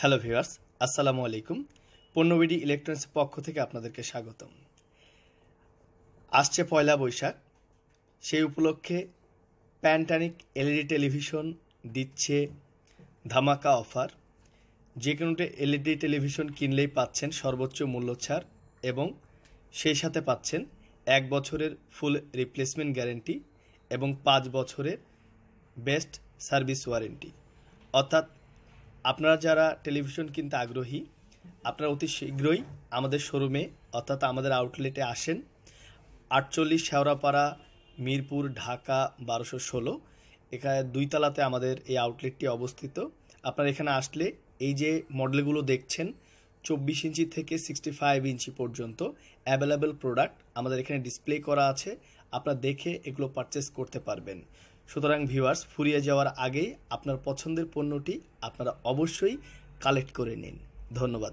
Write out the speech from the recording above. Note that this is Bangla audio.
হ্যালো ভিউয়ার্স, আসসালামু আলাইকুম। পণ্যবিডি ইলেকট্রনিক্স পক্ষ থেকে আপনাদেরকে স্বাগতম। আসছে পয়লা বৈশাখ। সেই উপলক্ষে প্যান্টানিক এলইডি টেলিভিশন দিচ্ছে ধামাকা অফার। যে কোনোটি এলইডি টেলিভিশন কিনলেই পাচ্ছেন সর্বোচ্চ মূল্য ছাড় এবং সেই সাথে পাচ্ছেন এক বছরের ফুল রিপ্লেসমেন্ট গ্যারেন্টি এবং পাঁচ বছরের বেস্ট সার্ভিস ওয়ারেন্টি। অর্থাৎ আপনারা যারা টেলিভিশন কিনতে আগ্রহী, আপনারা অতি শীঘ্রই আমাদের শোরুমে, অর্থাৎ আমাদের আউটলেটে আসেন। আটচল্লিশ শেওড়াপাড়া মিরপুর, ঢাকা বারোশো ষোলো। এখানে দুইতলাতে আমাদের এই আউটলেটটি অবস্থিত। আপনারা এখানে আসলে এই যে মডেলগুলো দেখছেন, চব্বিশ ইঞ্চি থেকে সিক্সটি ফাইভ ইঞ্চি পর্যন্ত অ্যাভেলেবেল প্রোডাক্ট আমাদের এখানে ডিসপ্লে করা আছে। আপনারা দেখে এগুলো পারচেস করতে পারবেন। সুতরাং ভিউয়ার্স ফুরিয়ে যাওয়ার আগেই আপনার পছন্দের পণ্যটি আপনারা অবশ্যই কালেক্ট করে নিন। ধন্যবাদ।